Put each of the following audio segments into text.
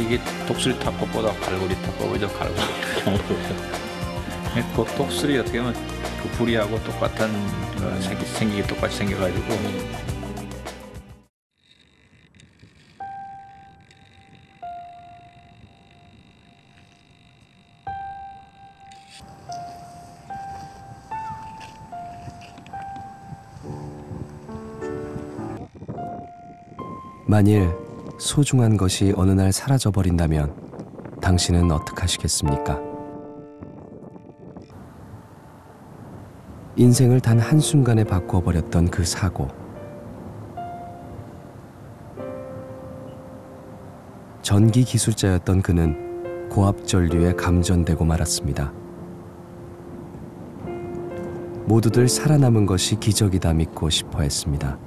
이게 독수리 탑법보다 갈고리 탑법이죠 갈고리. 그 독수리 어떻게 보면 그 부리하고 똑같은 어, 생기, 생기기 똑같이 생겨가지고. 만일 소중한 것이 어느 날 사라져 버린다면 당신은 어떡하시겠습니까? 인생을 단 한순간에 바꾸어 버렸던 그 사고. 전기 기술자였던 그는 고압 전류에 감전되고 말았습니다. 모두들 살아남은 것이 기적이다 믿고 싶어 했습니다.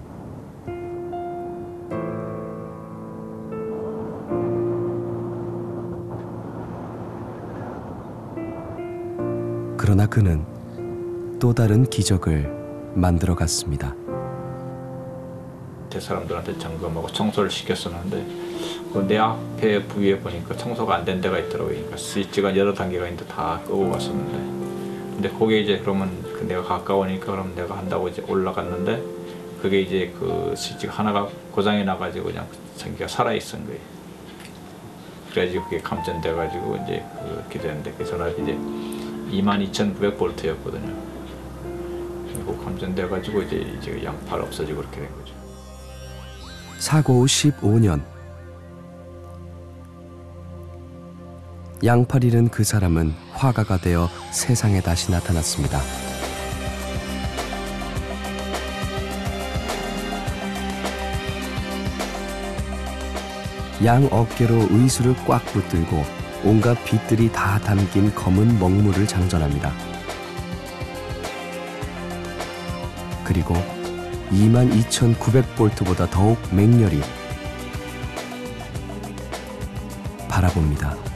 그러나 그는 또 다른 기적을 만들어 갔습니다. 대 사람들한테 점검하고 청소를 시켰었는데 그 내 앞에 부위에 보니까 청소가 안 된 데가 있더라고요. 그러니까 스위치가 여러 단계가 있는데 다 끄고 갔었는데 근데 거기에 이제 그러면 그 내가 가까우니까 그럼 내가 한다고 이제 올라갔는데 그게 이제 그 스위치가 하나가 고장이 나가지고 그냥 전기가 살아 있은 거예요. 그래가지고 그게 감전돼가지고 이제 그렇게 되는데 그 전화기 이제 22,900볼트였거든요. 그리고 감전돼가지고 이제 이제 양팔 없어지고 그렇게 된 거죠. 사고 후 15년 양팔 잃은 그 사람은 화가가 되어 세상에 다시 나타났습니다. 양 어깨로 의수를 꽉 붙들고 온갖 빛들이 다 담긴 검은 먹물을 장전합니다. 그리고 22,900볼트보다 더욱 맹렬히 바라봅니다.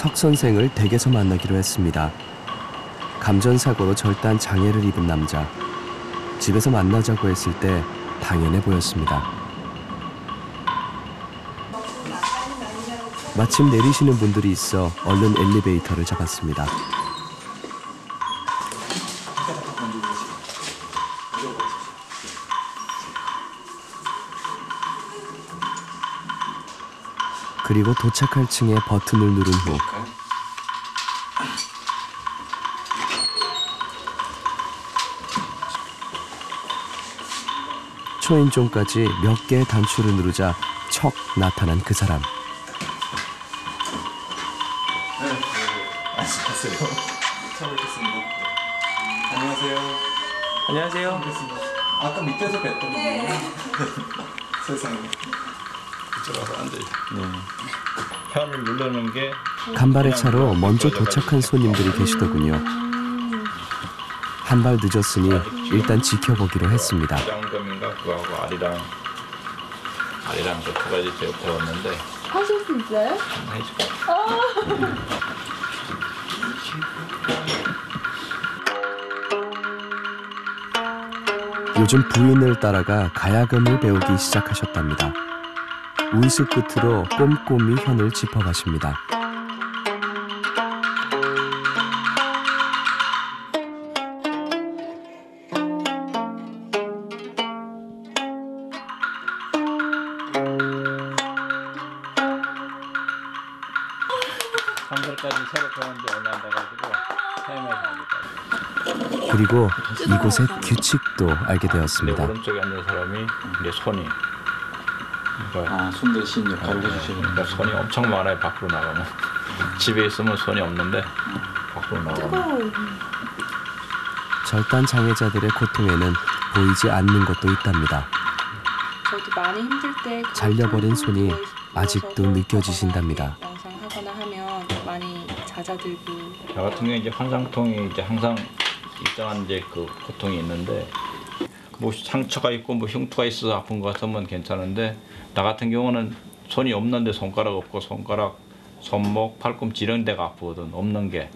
석 선생을 댁에서 만나기로 했습니다. 감전사고로 절단 장애를 입은 남자. 집에서 만나자고 했을 때 당연해 보였습니다. 마침 내리시는 분들이 있어 얼른 엘리베이터를 잡았습니다. 그리고 도착할 층에 버튼을 누른 후 초인종까지 몇 개의 단추를 누르자 척 나타난 그 사람. 안녕하세요. 처음 뵙겠습니다. 안녕하세요. 안녕하세요. 뵙겠습니다. 아까 밑에서 뵀더니 세상에. 들어가서 앉아요. 혀를 누르는 게 간발의 차로 먼저 도착한 손님들이 계시더군요. 한발 늦었으니 일단 지켜보기로 했습니다. 짱검인가 그거하고 아리랑 아리랑 그두 가지 제가 배웠는데 하실 수 있어요? 한번 해줄까? 요즘 부인을 따라가 가야금을 배우기 시작하셨답니다. 우이스 끝으로 꼼꼼히 현을 짚어가십니다. 한글까지 새로 배웠는데 얼마 안 돼가지고 사용해서 하니까 그리고 이곳의 규칙도 알게 되었습니다. 오른쪽에 앉는 사람이 이제 손이 그러니까, 아, 손 대신 역할을 해주시는 그러니까 손이 엄청 많아요 밖으로 나가면 집에 있으면 손이 없는데 밖으로 나가면. 절단 장애자들의 고통에는 보이지 않는 것도 있답니다. 저도 많이 힘들 때그 잘려버린 탕 손이 아직도 느껴지신답니다. 하거나 영상 하거나 하면 많이 잦아들고 저 같은 경우 이제 환상통이 이제 항상 일정한 이제 그 고통이 있는데 뭐 상처가 있고 뭐 흉터가 있어서 아픈 것 같으면 괜찮은데 나 같은 경우는 손이 없는데 손가락 없고 손가락 손목 팔꿈치 이런 데가 아프거든 없는 게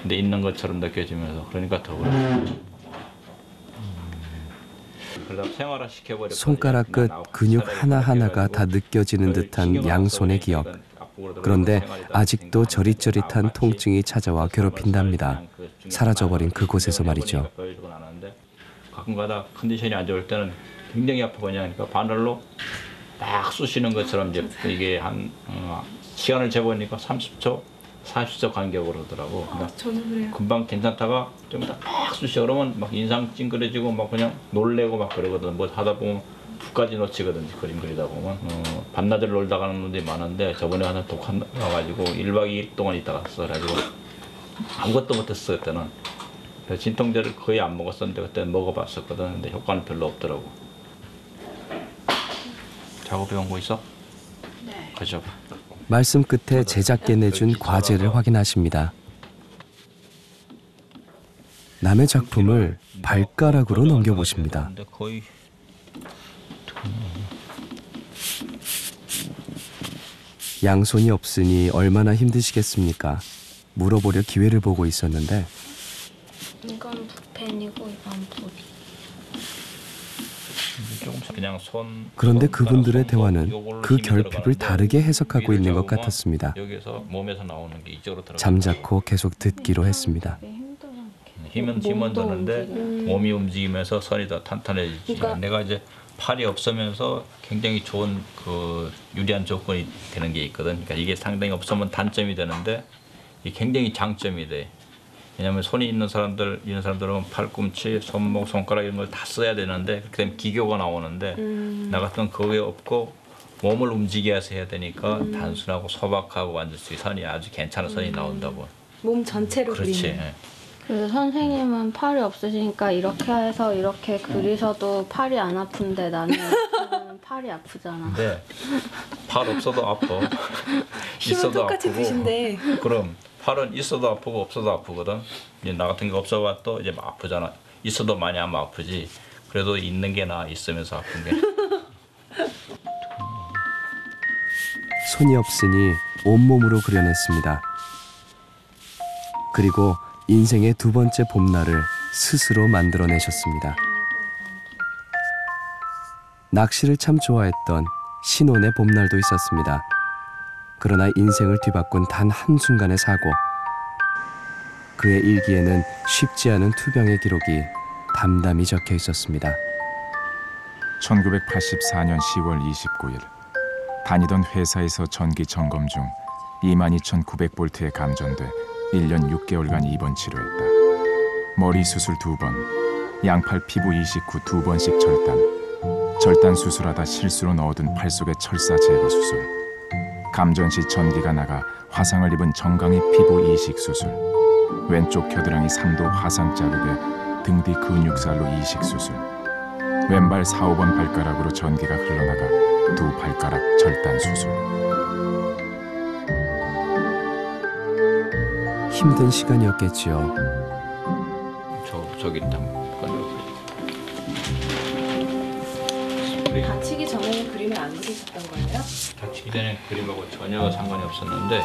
근데 있는 것처럼 느껴지면서 그러니까 더 그래. 시켜버려. 손가락 끝 근육 하나하나가 다 느껴지는 듯한 양손의 기억. 그런데 아직도 저릿저릿한 통증이 찾아와 괴롭힌답니다. 사라져버린 그곳에서 말이죠. 가끔가다 컨디션이 안 좋을 때는 굉장히 아프거든요. 그러니까 바늘로 딱 쑤시는 것처럼 이제 이게 한 어, 시간을 재보니까 30초, 40초 간격으로 하더라고. 그러니까 저도 그래요. 금방 괜찮다가 좀 이따 팍 쑤셔 그러면 막 인상 찡그려지고 막 그냥 놀래고 막 그러거든. 뭐 하다 보면 푹까지 놓치거든 그림 그리다 보면. 어, 반나절 놀다 가는 놈들이 많은데 저번에 하나 독한 와가지고 1박 2일 동안 있다 갔어. 그래가지고 아무것도 못했어 그때는. 그래서 진통제를 거의 안 먹었었는데 그때 먹어봤었거든. 근데 효과는 별로 없더라고. 작업해 온 거 있어? 네. 그죠. 말씀 끝에 제작계 내준 과제를 확인하십니다. 남의 작품을 발가락으로 넘겨보십니다. 근데 거의 양손이 없으니 얼마나 힘드시겠습니까? 물어보려 기회를 보고 있었는데 이건 붓펜이고 이건 붓. 조금씩 그냥 손 그런데 그분들의 대화는 그 결핍을 다르게 해석하고 있는 것 같았습니다. 여기서 몸에서 나오는 게 이쪽으로 들어가. 잠자코 계속 듣기로 했습니다. 힘은 힘은 드는데. 몸이 움직이면서 선이 더 탄탄해지지. 그러니까- 내가 이제 팔이 없으면서 굉장히 좋은 그 유리한 조건이 되는 게 있거든. 그러니까 이게 상당히 없으면 단점이 되는데 이게 굉장히 장점이 돼. 왜냐하면 손이 있는 사람들 이런 사람들은 팔꿈치, 손목, 손가락 이런 걸 다 써야 되는데 그렇게 되면 기교가 나오는데 나 같은 그게 없고 몸을 움직여서 해야 되니까 단순하고 소박하고 완전 선이 아주 괜찮은 선이 나온다고. 몸 전체로 그렇지. 그리는. 예. 그래서 선생님은 팔이 없으시니까 이렇게 해서 이렇게 그리셔도 팔이 안 아픈데 나는 팔이 아프잖아. 근데 팔 없어도 아파. 힘은 똑같이 드신데 그럼 팔은 있어도 아프고 없어도 아프거든. 이제 나 같은 게 없어봐도 이제 막 아프잖아. 있어도 많이 하면 아프지. 그래도 있는 게 나 있으면서 아픈 게. 손이 없으니 온몸으로 그려냈습니다. 그리고 인생의 두 번째 봄날을 스스로 만들어내셨습니다. 낚시를 참 좋아했던 신혼의 봄날도 있었습니다. 그러나 인생을 뒤바꾼 단 한순간의 사고. 그의 일기에는 쉽지 않은 투병의 기록이 담담히 적혀 있었습니다. 1984년 10월 29일 다니던 회사에서 전기 점검 중 22,900볼트에 감전돼 1년 6개월간 입원 치료했다. 머리 수술 두 번, 양팔 피부 이식 후 두 번씩 절단, 절단 수술하다 실수로 넣어둔 팔 속의 철사 제거 수술, 감전 시 전기가 나가 화상을 입은 정강이 피부 이식 수술, 왼쪽 겨드랑이 3도 화상 자국에 등 뒤 근육살로 이식 수술, 왼발 4, 5번 발가락으로 전기가 흘러나가 두 발가락 절단 수술. 힘든 시간이었겠지요. 저 저기 한번 우리 다치기 전에는 그림을 안 그리셨던 거예요? 다치기 전에 그림하고 전혀 상관이 없었는데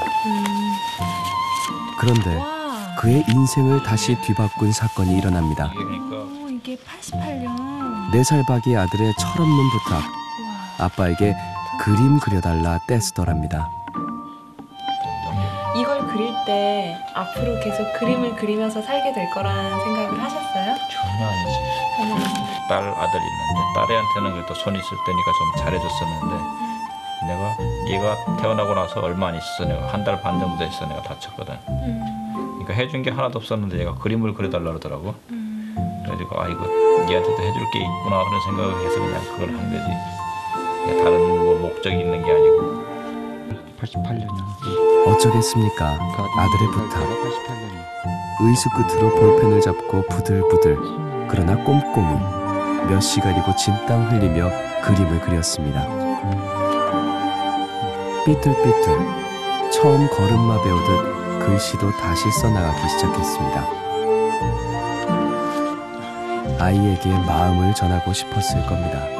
그런데 와. 그의 인생을 다시 뒤바꾼 사건이 일어납니다. 그러니까 어, 이게 88년. 네살 박이 아들의 철없는 부탁. 아빠에게 그림 그려달라 떼쓰더랍니다. 그릴 때 앞으로 계속 그림을 그리면서 살게 될 거라는 생각을 하셨어요? 전혀 아니지. 딸 아들 있는데 딸애한테는 그래도 손 있을 때니까 좀 잘해줬었는데 내가 얘가 태어나고 나서 얼마 안 있었어 내가 한 달 반 정도 됐어 내가 다쳤거든. 그러니까 해준 게 하나도 없었는데 얘가 그림을 그려달라 그러더라고. 그래가지고 아 이거 얘한테도 해줄 게 있구나 그런 생각을 해서 그냥 그걸 한 거지. 다른 뭐 목적이 있는 게 아니고. 88년이요. 어쩌겠습니까? 아들의 부탁. 88년이. 의수 끝으로 볼펜을 잡고 부들부들 그러나 꼼꼼히 몇 시간이고 진땀 흘리며 그림을 그렸습니다. 삐뚤삐뚤 처음 걸음마 배우듯 글씨도 다시 써나가기 시작했습니다. 아이에게 마음을 전하고 싶었을 겁니다.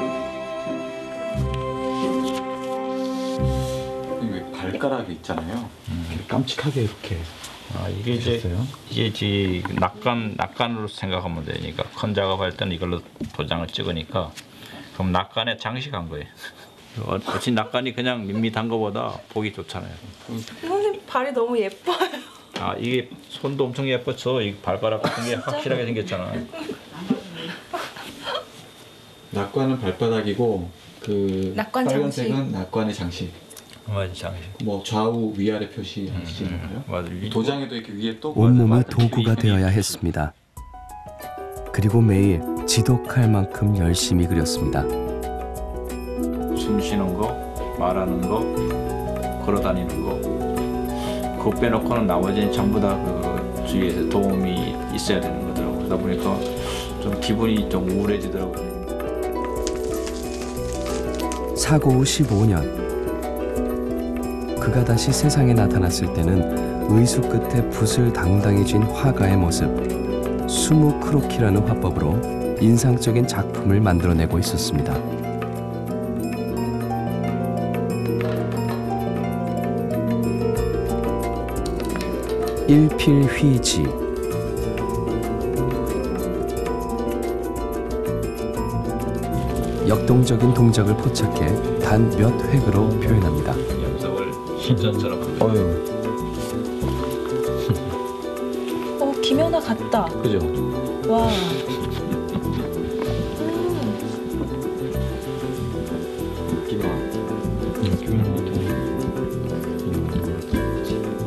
깜찍하게 이렇게 아, 이게 이제 그렸어요? 이게 이제 낙관 낙관으로 생각하면 되니까 컨 작업할 때는 이걸로 도장을 찍으니까 그럼 낙관에 장식한 거예요. 어- 어찌 낙관이 그냥 밋밋한 거보다 보기 좋잖아요. 선생님 발이 너무 예뻐요. 아 이게 손도 엄청 예뻤어. 이 발가락 같은 게 확실하게 생겼잖아. 낙관은 발바닥이고 그 낙관 빨간색은 낙관의 장식. 맞아 장식. 뭐 좌우 위아래 표시 하시는 거예요? 맞아. 위- 도장에도 이렇게 위에 또 온몸이. 도구가 되어야 했습니다. 그리고 매일 지독할 만큼 열심히 그렸습니다. 숨 쉬는 거, 말하는 거, 걸어 다니는 거. 그거 빼놓고는 나머지는 전부 다 그 주위에서 도움이 있어야 되는 거더라고. 그러다 보니까 좀 기분이 좀 우울해지더라고요. 사고 후 15년 그가 다시 세상에 나타났을 때는 의수 끝에 붓을 당당히 쥔 화가의 모습 수무 크로키라는 화법으로 인상적인 작품을 만들어내고 있었습니다. 일필휘지 역동적인 동작을 포착해 단 몇 획으로 표현합니다. 하는 어유 어 김연아 같다. 그죠? 와.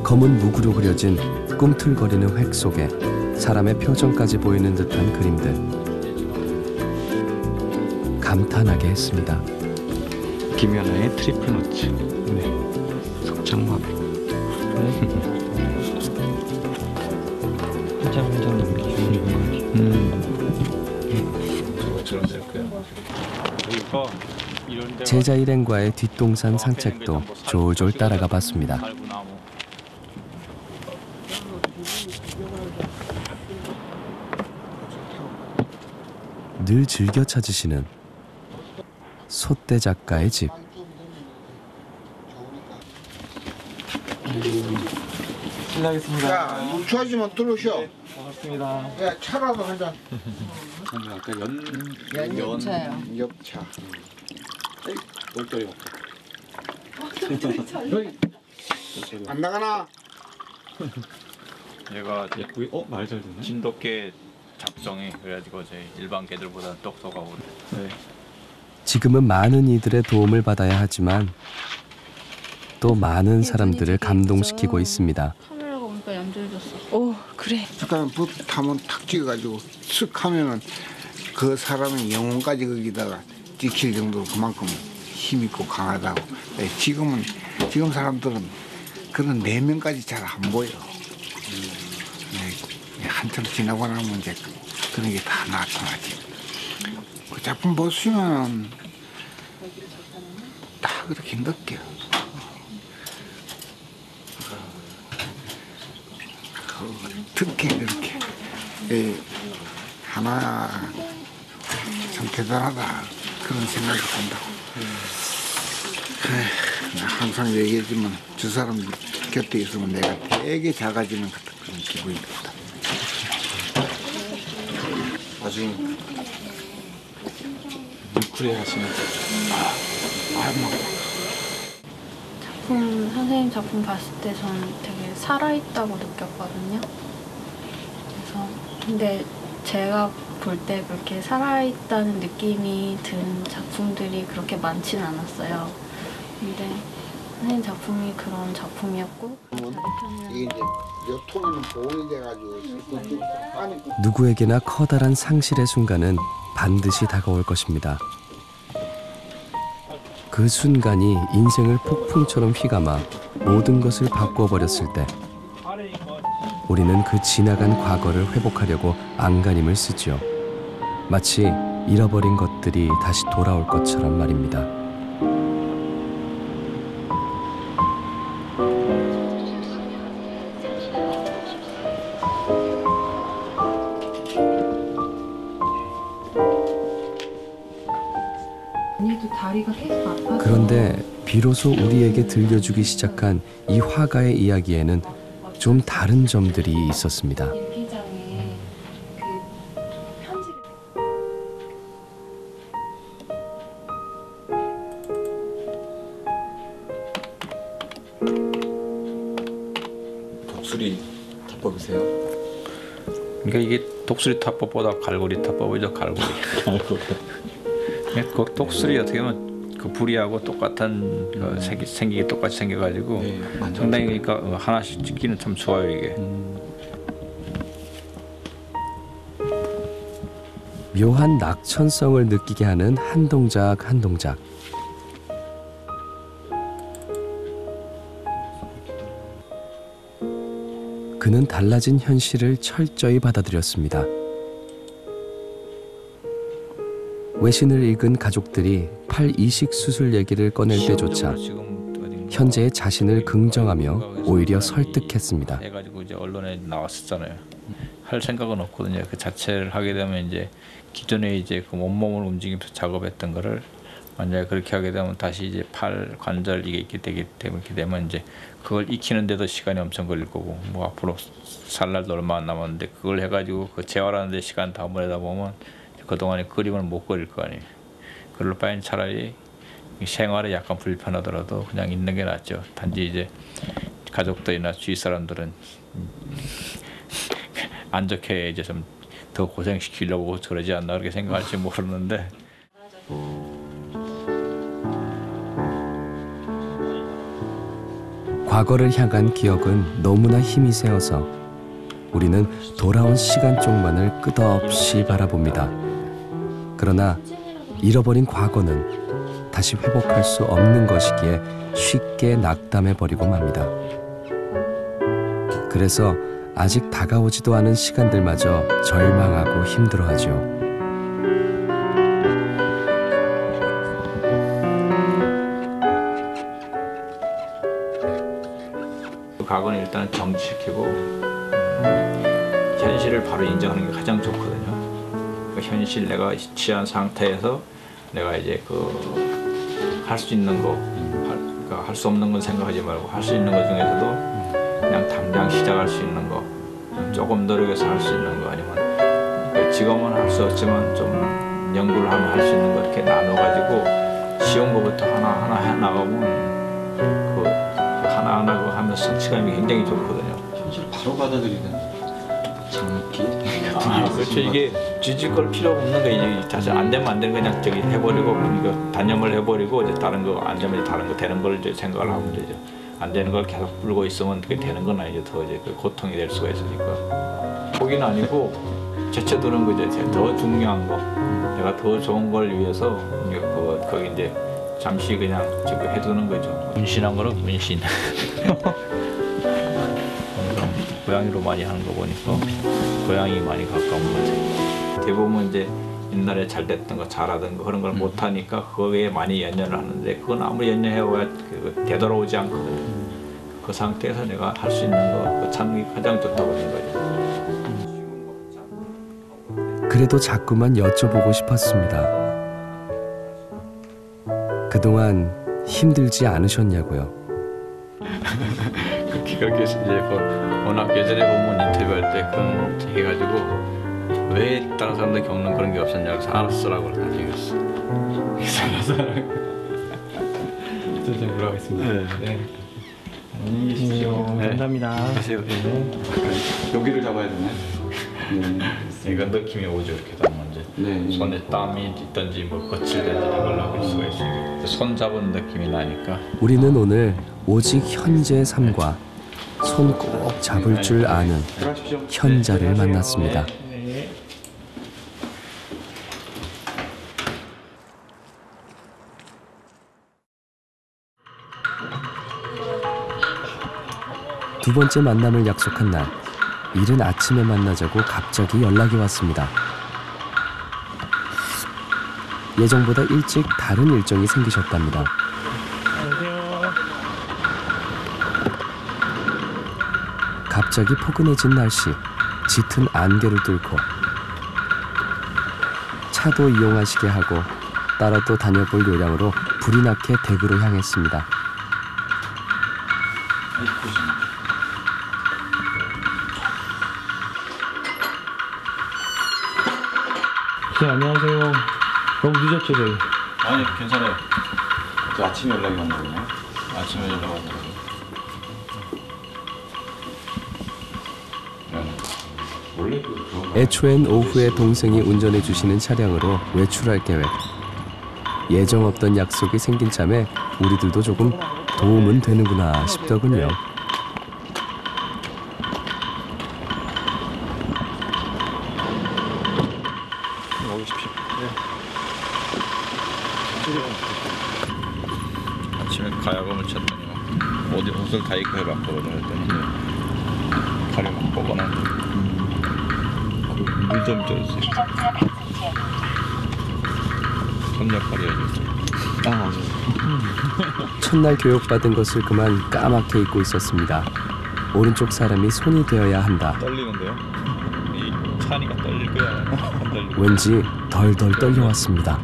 검은 무구로 그려진 꿈틀거리는 획 속에 사람의 표정까지 보이는 듯한 그림들 감탄하게 했습니다. 김연아의 트리플 노츠. 네. 속창마비. 한장 한장 데가 제자 일행과의 뒷동산 산책도 졸졸 따라가 봤습니다. 늘 즐겨 찾으시는 소떼 작가의 집. 실례 하겠습니다. 야, 무추하지만 들어오셔. 반갑습니다. 야, 차라도 한 잔. 오늘 아까 연 연차요. 엽차. 돌돌이 먹고. 안 나가나? 얘가 예쁘게 어 말 잘 듣네. 진돗개 잡종이 그래가지고 제 일반 개들보다 똑똑하고 네. 지금은 많은 이들의 도움을 받아야 하지만 또 많은 사람들을 감동시키고 있습니다. 카메라가 오니까 얌전해졌어. 오 그래. 잠깐 붓 타면 탁 찍어가지고 쓱 하면은 그 사람의 영혼까지 거기다가 찍힐 정도로 그만큼 힘 있고 강하다고. 네, 지금은 지금 사람들은 그런 내면까지 잘 안 보여. 네, 한참 지나고 나면 이제 그런 게 다 나타나지. 그 작품 보시면 다 그렇게 느껴. 특히 그렇게 예, 하나 참 대단하다 그런 생각이 든다고. 에휴, 나 항상 얘기하지만 저 사람 곁에 있으면 내가 되게 작아지는 것 같은 그런 기분이 든다. 나중에 뭉클해 하시면 아, 막 작품 선생님 작품 봤을 때 저는 되게 살아있다고 느꼈거든요. 근데 제가 볼 때 그렇게 살아있다는 느낌이 든 작품들이 그렇게 많지는 않았어요. 근데 선생님 작품이 그런 작품이었고 이게 이제 보온이 돼가지고 누구에게나 커다란 상실의 순간은 반드시 다가올 것입니다. 그 순간이 인생을 폭풍처럼 휘감아 모든 것을 바꿔버렸을 때 우리는 그 지나간 과거를 회복하려고 안간힘을 쓰죠. 마치 잃어버린 것들이 다시 돌아올 것처럼 말입니다. 그런데 비로소 우리에게 들려주기 시작한 이 화가의 이야기에는 좀 다른 점들이 있었습니다. 그 독수리 타법이세요? 그러니까 이게 독수리 타법보다 갈고리 타법이죠 갈고리. 그 독수리 어떻게 보면 그 부리하고 똑같은 그 생기, 생기게 똑같이 생겨가지고 네, 상당히 그러니까 어, 하나씩 찍기는 참 좋아요 이게. 묘한 낙천성을 느끼게 하는 한 동작 한 동작. 그는 달라진 현실을 철저히 받아들였습니다. 외신을 읽은 가족들이 팔 이식 수술 얘기를 꺼낼 때조차 현재의 자신을 긍정하며 오히려 설득했습니다. 해가지고 이제 언론에 나왔었잖아요. 할 생각은 없거든요. 그 자체를 하게 되면 이제 기존에 이제 그 온몸을 움직이면서 작업했던 거를 만약에 그렇게 하게 되면 다시 이제 팔 관절 이게 있게 되기 때문에 이렇게 되면 이제 그걸 익히는데도 시간이 엄청 걸릴 거고 뭐 앞으로 살 날도 얼마 안 남았는데 그걸 해가지고 그 재활하는데 시간 다 보내다 보면 그동안에 그림을 못 그릴 거 아니에요. 그럴 바엔 차라리 이 생활에 약간 불편하더라도 그냥 있는 게 낫죠. 단지 이제 가족들이나 주위 사람들은 안 좋게 이제 좀 더 고생시키려고 그러지 않나 그렇게 생각할지 모르는데 과거를 향한 기억은 너무나 힘이 세어서 우리는 돌아온 시간 쪽만을 끝없이 바라봅니다. 그러나 잃어버린 과거는 다시 회복할 수 없는 것이기에 쉽게 낙담해 버리고 맙니다. 그래서 아직 다가오지도 않은 시간들마저 절망하고 힘들어하죠. 그 과거는 일단 정지시키고 음, 현실을 바로 인정하는 게 가장 좋거든요. 그 현실 내가 취한 상태에서 내가 이제 그 할 수 있는 거, 그러니까 할 수 없는 건 생각하지 말고 할 수 있는 것 중에서도 그냥 당장 시작할 수 있는 거, 조금 노력해서 할 수 있는 거 아니면 그 지금은 할 수 없지만 좀 연구를 하면 할 수 있는 거 이렇게 나눠가지고 쉬운 거부터 하나 하나 해 나가면 그 하나하나 그 하면서 성취감이 굉장히 좋거든요. 현실 바로 받아들이는 그렇죠. 이게 뒤질 걸 필요 없는 거 이제 사실 안 되면 안 되는 거 그냥 저기 해버리고 이거 단념을 해버리고 이제 다른 거 안 되면 다른 거 되는 걸 이제 생각을 하면 되죠. 안 되는 걸 계속 불고 있으면 그게 되는 건 아니죠. 더 이제 그 고통이 될 수가 있으니까. 포기는 아니고 제쳐두는 거죠. 이제 더 중요한 거. 내가 더 좋은 걸 위해서 그 거기 이제 잠시 그냥 저기 해두는 거죠. 문신한 거는 문신. 고양이로 많이 하는 거 보니까 고양이 많이 가까운 것 같아요. 대부분 이제 옛날에 잘 됐던 거 잘하던 거 그런 걸못 하니까 그거에 많이 연연을 하는데 그건 아무리 연연해봐야 그 되돌아오지 않거든요. 그 상태에서 내가 할 수 있는 거그게 가장 좋다고 보는 거죠. 그래도 자꾸만 여쭤보고 싶었습니다. 그동안 힘들지 않으셨냐고요. 그렇게 이제 뭐 워낙 예전에 보면 인터뷰할 때 그런 해가지고 왜 다른 사람들 겪는 그런 게 없었냐 그래서 알았어라고 얘기했어. 그래서 알았어. 진짜 물어보겠습니다. 네. 안녕히 계십시오. 네. 감사합니다. 계세요. 여기를 잡아야 되나요? 네. 이거 느낌이 오죠 이렇게 하면 이제 네. 손에 땀이 있든지 뭐 거칠든지 이걸 알 수가 있어요. 손 잡은 느낌이 나니까 우리는 오늘 오직 현재의 삶과 손 꼭 잡을 줄 아는. 현자를 만났습니다. 두 번째 만남을 약속한 날, 이른 아침에 만나자고 갑자기 연락이 왔습니다. 예정보다 일찍 다른 일정이 생기셨답니다. 갑자기 포근해진 날씨, 짙은 안개를 뚫고 차도 이용하시게 하고 따라도 다녀볼 요량으로 불이 나게 대구로 향했습니다. 네, 안녕하세요. 너무 늦었죠, 저희? 아니 괜찮아요. 저 아침에 연락이 왔거든요. 아침에 연락 왔더 애초엔 오후에 동생이 운전해 주시는 차량으로 외출할 계획. 예정 없던 약속이 생긴 참에 우리들도 조금 도움은 되는구나 싶더군요. 첫날 교육받은 것을 그만 까맣게 잊고 있었습니다. 오른쪽 사람이 손이 되어야 한다. 떨리는데요? 이 차니까 떨릴 거야. 왠지 덜덜 떨려왔습니다.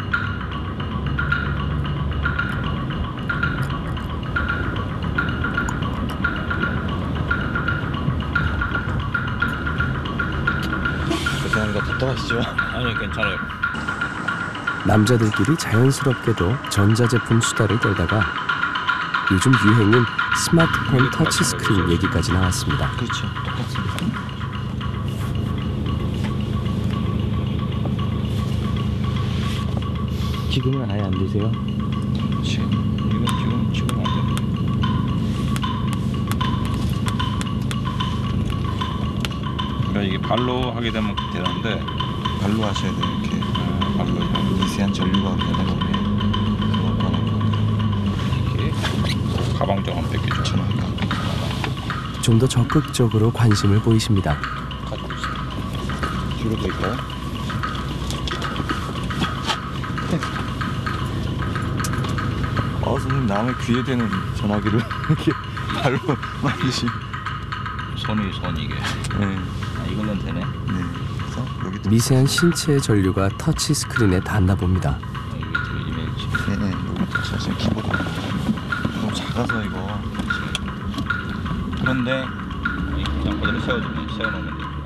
죄송합니다. 가시죠. 아니 괜찮아요. 남자들끼리 자연스럽게도 전자제품 수다를 떨다가 요즘 유행인 스마트폰 터치스크린 얘기까지 나왔습니다. 그렇죠. 똑같습니다. 지금은 아예 안 되세요? 지금 이건 지금 지금 안 돼. 그러니까 이게 발로 하게 되면 되는데 발로 하셔야 돼요. 이렇게 아, 발로 이렇게 미세한 전류가 되다 보면 가방 좀안 뺏기죠. 전화가 좀더 적극적으로 관심을 보이십니다. 뒤로 될까요? 아 선생님 남의 귀에 대는 전화기를 이렇게 발로 만지시. 손이 손 이게. 네. 아, 이걸로는 되네. 네. 미세한 신체의 전류가 터치 스크린에 닿나 봅니다.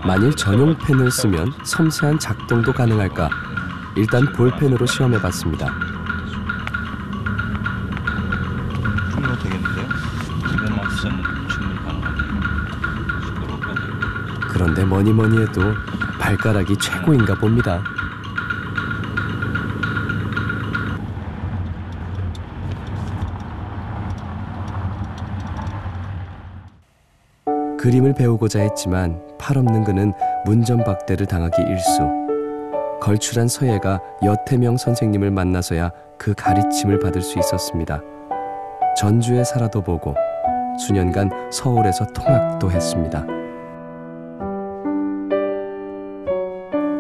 만일 전용 펜을 쓰면 섬세한 작동도 가능할까? 일단 볼펜으로 시험해 봤습니다. 가능하네. 시끄럽거든. 그런데 뭐니 뭐니 해도 발가락이 최고인가 봅니다. 그림을 배우고자 했지만 팔 없는 그는 문전박대를 당하기 일수. 걸출한 서예가 여태명 선생님을 만나서야 그 가르침을 받을 수 있었습니다. 전주에 살아도 보고 수년간 서울에서 통학도 했습니다.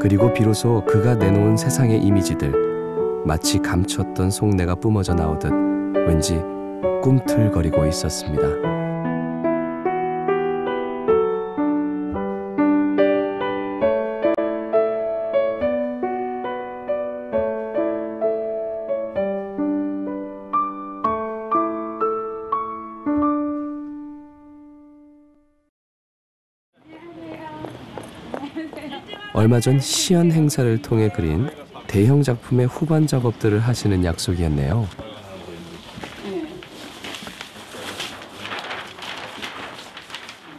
그리고 비로소 그가 내놓은 세상의 이미지들 마치 감췄던 속내가 뿜어져 나오듯 왠지 꿈틀거리고 있었습니다. 얼마 전 시연 행사를 통해 그린 대형 작품의 후반 작업들을 하시는 약속이었네요.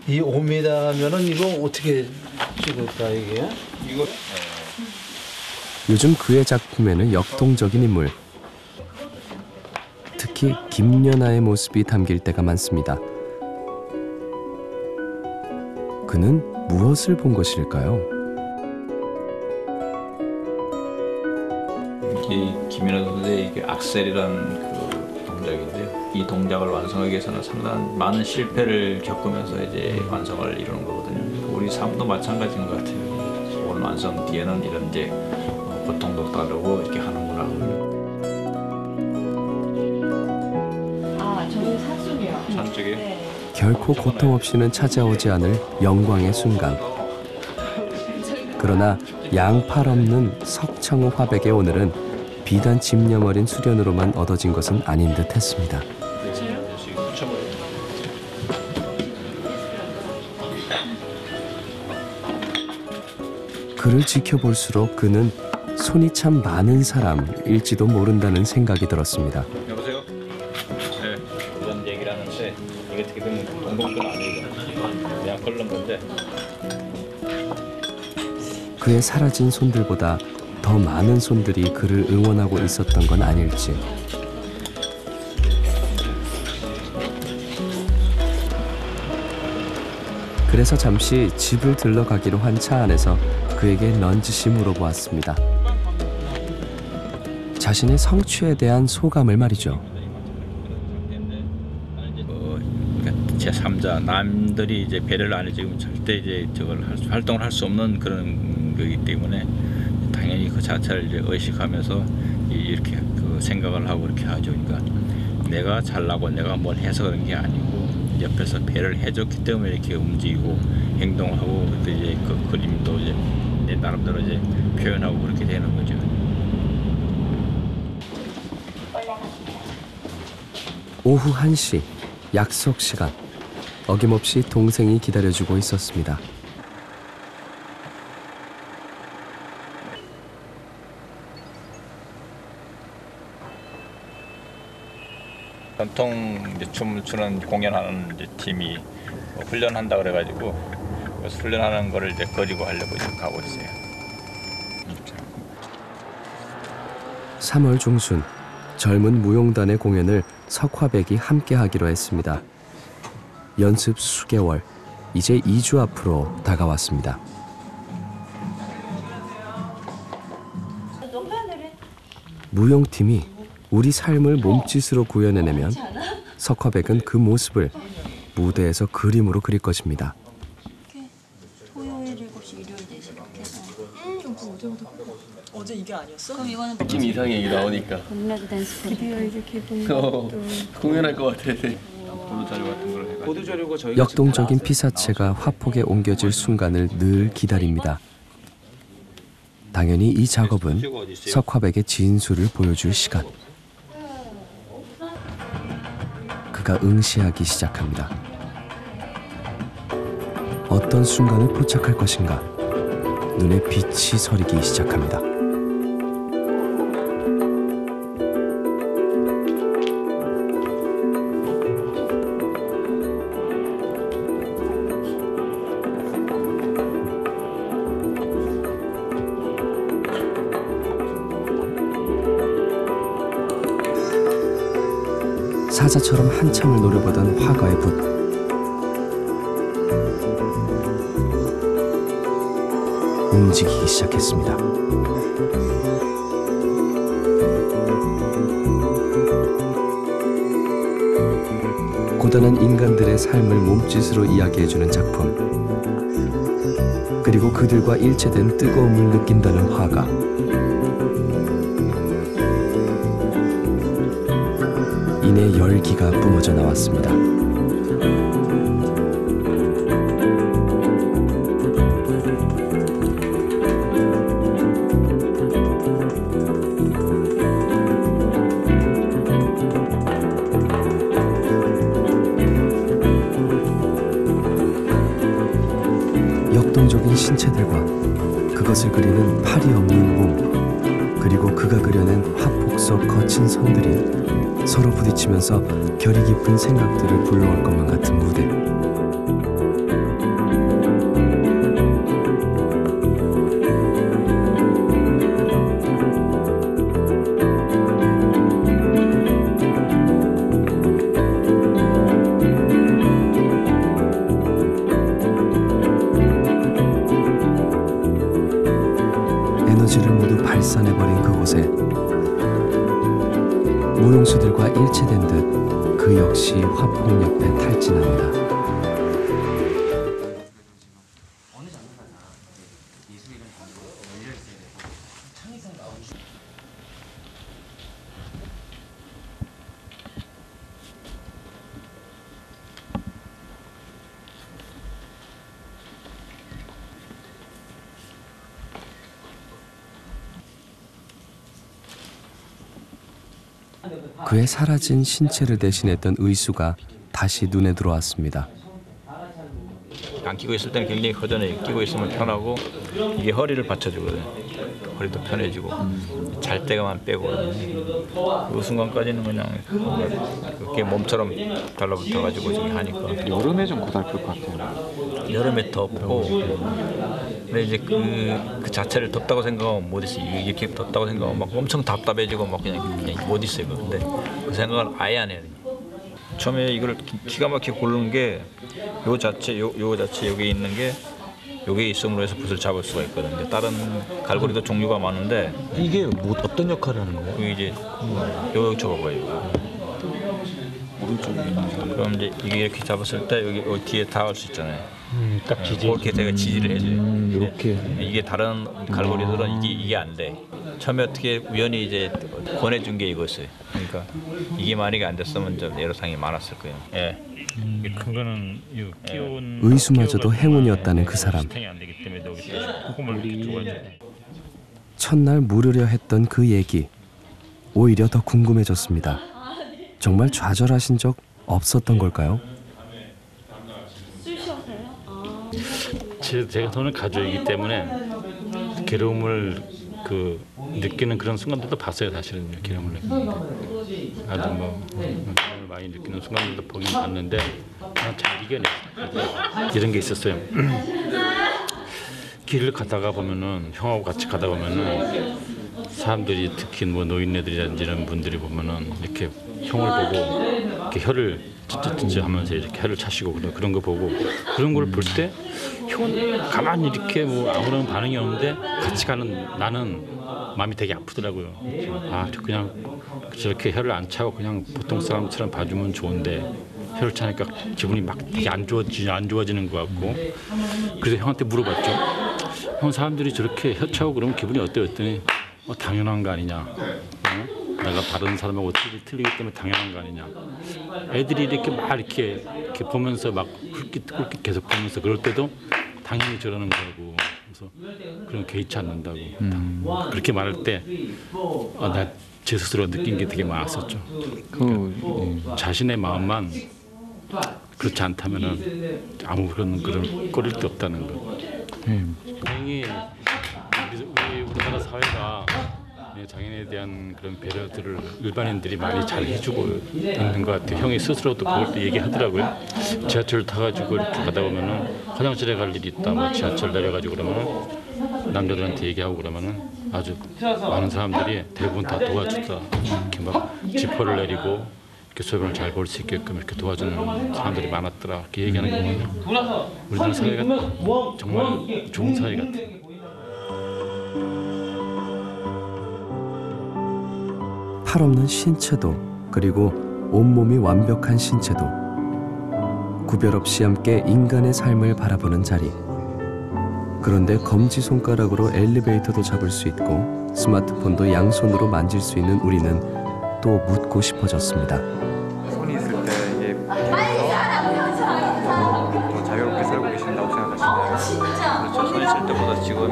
이 5m면은 이거 어떻게 찍을까 이게? 이거 요즘 그의 작품에는 역동적인 인물, 특히 김연아의 모습이 담길 때가 많습니다. 그는 무엇을 본 것일까요? 악셀이라는 그 동작인데요. 이 동작을 완성하기 위해서는 상당한 많은 실패를 겪으면서 이제 완성을 이루는 거거든요. 우리 삶도 마찬가지인 것 같아요. 오늘 완성 뒤에는 이런 이제 어, 고통도 따르고 이렇게 하는구나 아, 저는 사슴이요. 산쪽에 네. 결코 고통 없이는 찾아오지 않을 영광의 순간. 그러나 양팔 없는 석창호 화백의 오늘은 비단 집념 어린 수련으로만 얻어진 것은 아닌 듯 했습니다. 그를 지켜볼수록 그는 손이 참 많은 사람일지도 모른다는 생각이 들었습니다. 여보세요? 네 그런 얘기를 하는데 이게 어떻게 보면 공공돈 아니에요 그냥 걸른 건데 그의 사라진 손들보다 더 많은 손들이 그를 응원하고 있었던 건 아닐지. 그래서 잠시 집을 들러가기로 한 차 안에서 그에게 넌지시 물어보았습니다. 자신의 성취에 대한 소감을 말이죠. 어, 그러니까 제3자 남들이 이제 배려를 안 해주면 절대 이제 저걸 활동을 할 수 없는 그런 거기 때문에 당연히 그 자체를 이제 의식하면서 이- 이렇게 그 생각을 하고 이렇게 하죠. 그러니까 내가 잘나고 내가 뭘 해서 그런 게 아니고 옆에서 배를 해줬기 때문에 이렇게 움직이고 행동하고 또 이제 그 그림도 이제 내 나름대로 이제 표현하고 그렇게 되는 거죠. 오후 1시 약속 시간. 어김없이 동생이 기다려주고 있었습니다. 전통 이제 춤을 추는 공연하는 이제 팀이 뭐 훈련한다 그래가지고 그 훈련하는 거를 이제 거리고 하려고 지금 가고 있어요. 3월 중순 젊은 무용단의 공연을 석화백이 함께 하기로 했습니다. 연습 수개월, 이제 2주 앞으로 다가왔습니다. 무용팀이 우리 삶을 몸짓으로 구현해내면 석화백은 그 모습을 무대에서 그림으로 그릴 것입니다. 토요일 7시, 일요일 4시 이렇게 해서 어제 이게 아니었어? 그럼 이거는 느낌 이상해 이게 나오니까 봄레드 댄스 개봉. 어, 공연할 것 같아 보도 자료 같은 걸 해가지고 보도 자료가 저희가 역동적인 피사체가 화폭에 옮겨질 순간을 늘 기다립니다. 당연히 이 작업은 석화백의 진수를 보여줄 시간. 그가 응시하기 시작합니다. 어떤 순간을 포착할 것인가? 눈에 빛이 서리기 시작합니다. 사자처럼 한참을 노려보던 화가의 붓. 움직이기 시작했습니다. 고단한 인간들의 삶을 몸짓으로 이야기해주는 작품. 그리고 그들과 일체된 뜨거움을 느낀다는 화가. 이내 열기가 뿜어져 나왔습니다. 생각들을 그 역시 화폭 옆에 탈진합니다. 그의 사라진 신체를 대신했던 의수가 다시 눈에 들어왔습니다. 안 끼고 있을 때는 굉장히 허전해. 끼고 있으면 편하고 이게 허리를 받쳐주거든. 허리도 편해지고 잘 때가만 빼고 그 순간까지는 그냥 그게 몸처럼 달라붙어가지고 저기 하니까 여름에 좀 고달플 것 같아요. 여름에 덥고 근데 이제 그, 그 자체를 덥다고 생각하면 못 있어 요. 이렇게 덥다고 생각하면 막 엄청 답답해지고 막 그냥, 그냥 못 있어요 근데 그 생각을 아예 안 해요 처음에 이걸 기- 기가 막히게 고르는 게 요 자체 요, 요 자체 여기 있는 게 요게 있음으로 해서 붓을 잡을 수가 있거든요. 다른 갈고리도 종류가 많은데 이게 뭐 어떤 역할을 하는 거예요? 그 이제 요 쳐봐봐요 오른쪽에 있는. 그럼 이제 이게 이렇게 잡았을 때 여기 뒤에 닿을 수 있잖아요 음, 딱 지지. 그렇게 제가 지지를 해줘요. 음, 이렇게. 이게 다른 갈고리들은 이게 이게 안 돼. 처음에 어떻게 우연히 이제 권해준 게 이거였어요. 그러니까 이게 만약에 안 됐으면 좀 애로사항이 많았을 거예요. 예. 큰 거는 이 끼운 의수마저도 행운이었다는 그 사람. 지탱이 안 되기 때문에 여기 꼼꼼을 이렇게 줘가지고 첫날 물으려 했던 그 얘기 오히려 더 궁금해졌습니다. 정말 좌절하신 적 없었던 걸까요? 제, 제가 저는 가족이기 때문에 괴로움을 그 느끼는 그런 순간들도 봤어요 사실은. 괴로움을 아주 뭐 괴로움을 많이 느끼는 순간들도 보긴 봤는데 그냥 잘 이겨내 이런 게 있었어요. 길을 가다가 보면은 형하고 같이 가다 보면은 사람들이 특히 뭐 노인네들이라든지 이런 분들이 보면은 이렇게 형을 보고 이렇게 혀를 찌찌찌찌 하면서 이렇게 혀를 차시고 그런 그런 거 보고 그런 걸 볼 때 형은 가만히 이렇게 뭐 아무런 반응이 없는데 같이 가는 나는 마음이 되게 아프더라고요. 아, 저 그냥 저렇게 혀를 안 차고 그냥 보통 사람처럼 봐주면 좋은데 혀를 차니까 기분이 막 되게 안 좋아지 안 좋아지는 것 같고 그래서 형한테 물어봤죠. 형 사람들이 저렇게 혀 차고 그러면 기분이 어때요? 했더니 어, 당연한 거 아니냐. 어? 내가 다른 사람하고 틀리, 틀리기 때문에 당연한 거 아니냐. 애들이 이렇게 막 이렇게, 이렇게 보면서 막 hul깃 hul깃 계속 보면서 그럴 때도 당연히 저러는 거고. 그래서 그런 개의치 않는다고. 그렇게 말할 때 어, 나제 스스로 느낀 게 되게 많았었죠. 그 예. 자신의 마음만 그렇지 않다면은 아무 그런 그런 꼬릴 데 없다는 거. 예. 장애인에 대한 그런 배려들을 일반인들이 많이 잘 해주고 있는 것 같아요. 형이 스스로도 그걸 또 얘기하더라고요. 지하철 타가지고 이렇게 가다 보면은 화장실에 갈 일이 있다. 뭐 지하철 내려가지고 그러면은 남자들한테 얘기하고 그러면은 아주 많은 사람들이 대부분 다 도와주다. 이렇게 막 지퍼를 내리고 이렇게 소변을 잘 볼 수 있게끔 이렇게 도와주는 사람들이 많았더라. 이렇게 얘기하는 거거든요. 우리나라 사회가 정말 좋은 사회 같아요. 팔 없는 신체도 그리고 온몸이 완벽한 신체도 구별 없이 함께 인간의 삶을 바라보는 자리. 그런데 검지 손가락으로 엘리베이터도 잡을 수 있고 스마트폰도 양손으로 만질 수 있는 우리는 또 묻고 싶어졌습니다. 손이 있을 때 이게 더 자유롭게 살고 계신다고 생각하시나요? 그렇죠. 손 있을 때보다 지금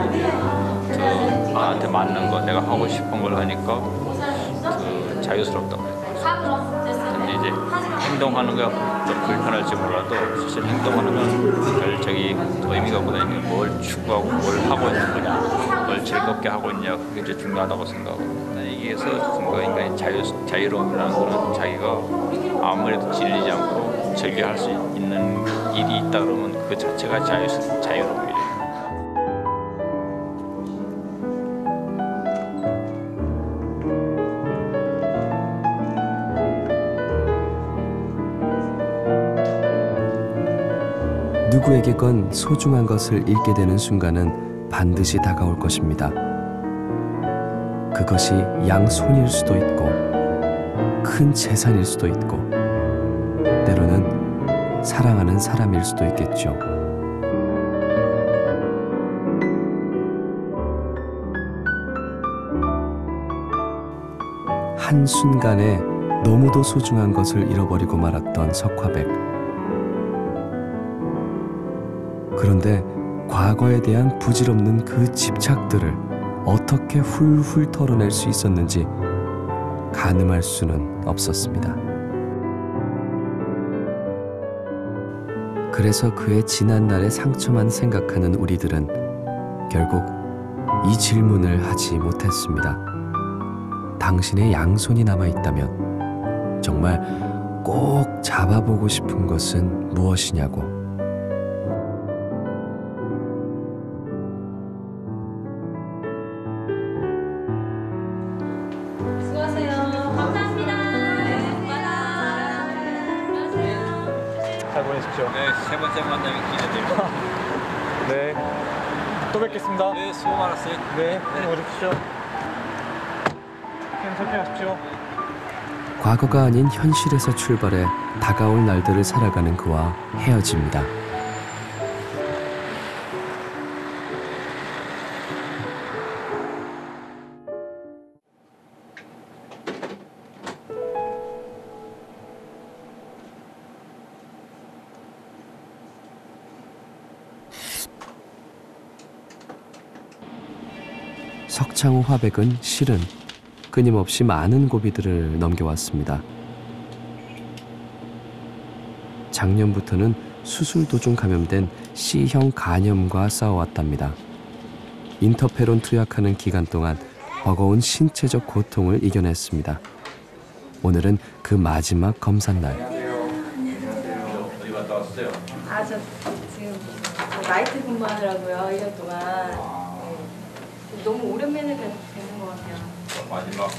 저 나한테 맞는 거 내가 하고 싶은 걸 하니까 그 자유스럽다고 해요. 근데 이제 행동하는 거좀 불편할지 몰라도 사실 행동하는 건별 저기 의미가 보다 있는 뭘 추구하고 뭘 하고 있는 거냐, 뭘 즐겁게 하고 있냐 그게 이제 중요하다고 생각하고 이게서 뭔가 인간의 자유 자유로움이라는 거는 자기가 아무래도 찔리지 않고 즐겨 할 수 있는 일이 있다 그러면 그 자체가 자유 자유로움 누구에게건 소중한 것을 잃게 되는 순간은 반드시 다가올 것입니다. 그것이 양손일 수도 있고, 큰 재산일 수도 있고, 때로는 사랑하는 사람일 수도 있겠죠. 한순간에 너무도 소중한 것을 잃어버리고 말았던 석화백. 그런데 과거에 대한 부질없는 그 집착들을 어떻게 훌훌 털어낼 수 있었는지 가늠할 수는 없었습니다. 그래서 그의 지난 날의 상처만 생각하는 우리들은 결국 이 질문을 하지 못했습니다. 당신의 양손이 남아 있다면 정말 꼭 잡아보고 싶은 것은 무엇이냐고. 과거가 아닌 현실에서 출발해 다가올 날들을 살아가는 그와 헤어집니다. 석창호 화백은 실은 끊임없이 많은 고비들을 넘겨왔습니다. 작년부터는 수술 도중 감염된 C형 간염과 싸워왔답니다. 인터페론 투약하는 기간 동안 버거운 신체적 고통을 이겨냈습니다. 오늘은 그 마지막 검사 날. 아, 저 지금 저 나이트 근무하느라고요. 1년 동안. 네. 너무 오랜만에 같아요. 마지막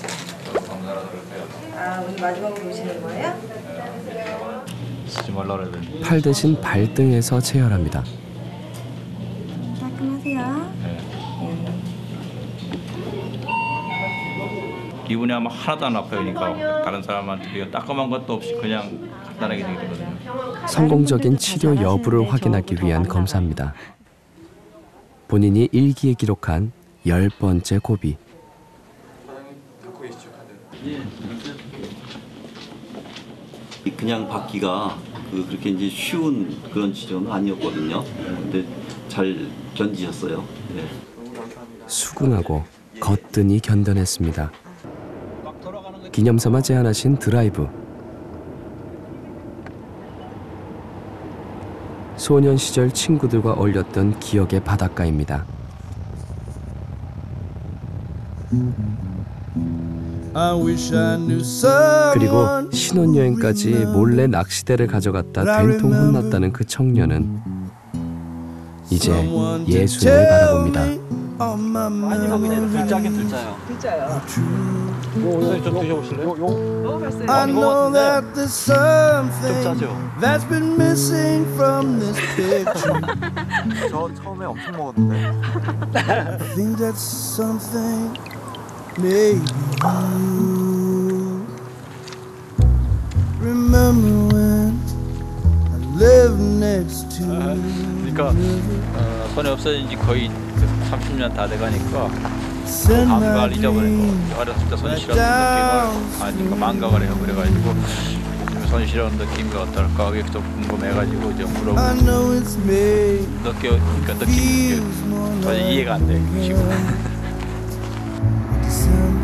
검사라 그럴까요? 아, 오늘 마지막으로 오시는 거예요? 쓰지 말라 그러더니 팔 대신 발등에서 체열합니다. 깔끔하세요. 이분이 아마 하나도 안 아파요. 그러니까 다른 사람한테 그냥 따끔한 것도 없이 그냥 간단하게 생기거든요. 성공적인 치료 여부를 확인하기 위한 검사입니다. 본인이 일기에 기록한 열 번째 고비. 그냥 받기가 그 그렇게 이제 쉬운 그런 치료는 아니었거든요. 근데 잘 견디셨어요. 네. 수긍하고 거뜬히 견뎌냈습니다. 기념삼아 제안하신 드라이브. 소년 시절 친구들과 어울렸던 기억의 바닷가입니다. 그리고 신혼여행까지 몰래 낚시대를 가져갔다 된통 혼났다는 그 청년은 이제 예수님을 바라봅니다. 아니면 글자긴 글자요. 오늘 좀 드셔보실래요? I know that there's something 짜죠. that's been missing from this picture. 저 처음에 엄청 먹었는데 I think that's something maybe you remember when I lived next to 그러니까 어, 손이 없어진 지 거의 30년 다 돼가니까 감각을 dreams 거. 어렸을 때 손이 싫었던 느낌을 아니까 망각을 해요. 그래가지고 손이 싫었던 느낌이 어떨까 그게 또 궁금해가지고 이제 I 물어보고 느껴 그러니까 느낌이 전혀 이해가 안 돼. 지금.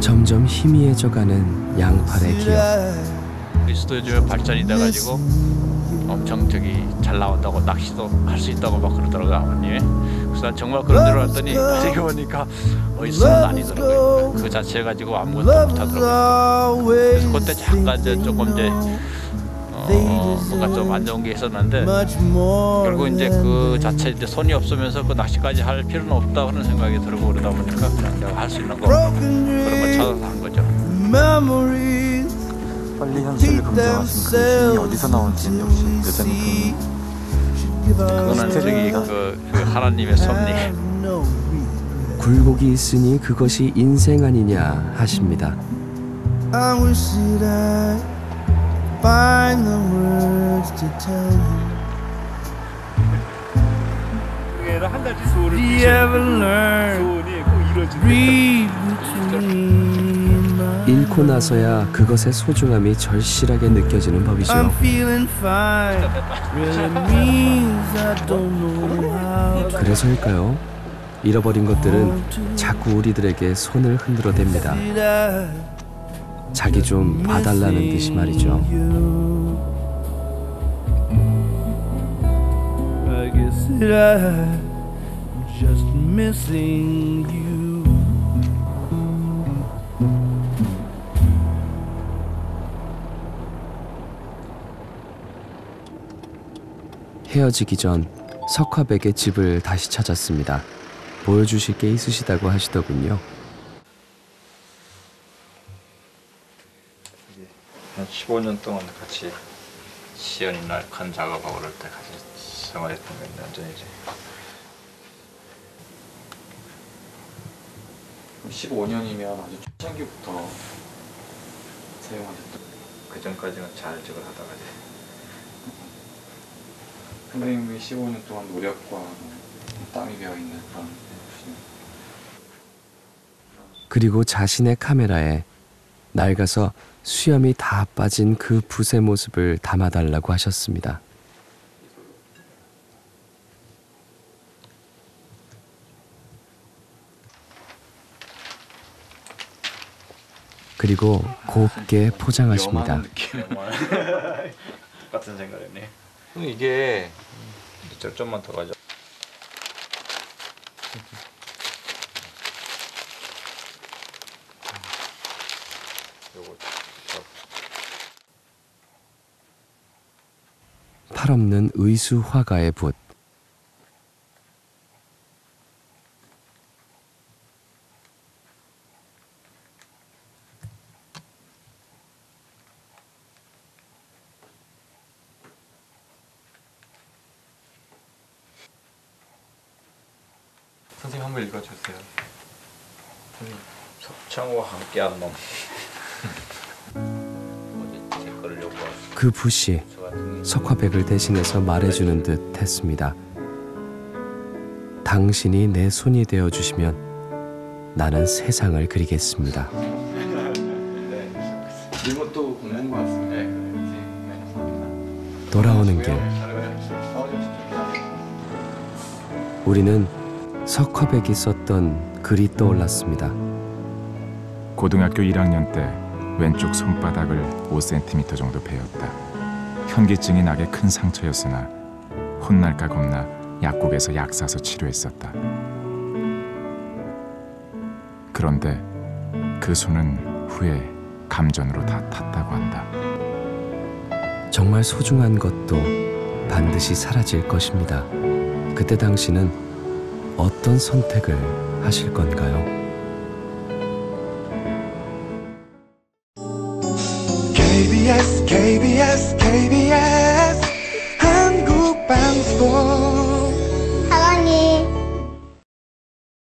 점점 희미해져가는 양팔의 기억. 그리스도 요즘에 발전이 돼가지고 엄청 저기 잘 나온다고 낚시도 할 수 있다고 막 그러더라고요 아버님. 그래서 난 정말 그런 줄 알았더니 나중에 보니까 어디서는 아니더라고요. 그 자체 가지고 아무것도 못하더라고요. 그래서 그때 잠깐 이제 조금 이제 어, 뭔가 좀 안 좋은 게 있었는데 결국 이제 그 자체 이제 손이 없으면서 그 낚시까지 할 필요는 없다 그런 생각이 들고 그러다 보니까 그냥 내가 할 수 있는 거 그런 걸 찾아서 한 거죠. memories 빨리 현실을 긍정하신 그 힘이 어디서 나온지 역시 여전히 그거는 저기 그, 그 하나님의 섭리. 굴곡이 있으니 그것이 인생 아니냐 하십니다. Find the words to tell you. Do you ever learn? Read between my 잃고 나서야 그것의 소중함이 절실하게 느껴지는 법이죠. I'm feeling fine. Really means I don't know how to 그래서일까요? 잃어버린 것들은 자꾸 우리들에게 손을 흔들어 댑니다. 자기 좀 봐달라는 듯이 말이죠. 헤어지기 전 석화백의 집을 다시 찾았습니다. 보여주실 게 있으시다고 하시더군요. 한 15년 동안 같이 시연이 날칸 작업하고 그럴 때 같이 생활했던 건데 완전히 이제. 15년이면 아주 초창기부터 사용하셨던 그 전까지는 잘 저걸 하다가 이제. 선생님의 15년 동안 노력과 땀이 배어있는 그런 그리고 자신의 카메라에 낡아서 수염이 다 빠진 그 붓의 모습을 담아달라고 하셨습니다. 그리고 곱게 포장하십니다. 똑같은 생각이네. 이게 저 좀만 더 가져. 요거 팔없는 의수 화가의 붓. 선생님 한 번 읽어주세요. 석창호와 함께한 놈. 그 붓이 석화백을 대신해서 말해주는 듯 했습니다. 당신이 내 손이 되어 주시면 나는 세상을 그리겠습니다. 같습니다. 돌아오는 길 우리는 석화백이 썼던 글이 떠올랐습니다. 고등학교 1학년 때 왼쪽 손바닥을 5cm 정도 베었다. 현기증이 나게 큰 상처였으나 혼날까 겁나 약국에서 약 사서 치료했었다. 그런데 그 손은 후에 감전으로 다 탔다고 한다. 정말 소중한 것도 반드시 사라질 것입니다. 그때 당신은 어떤 선택을 하실 건가요?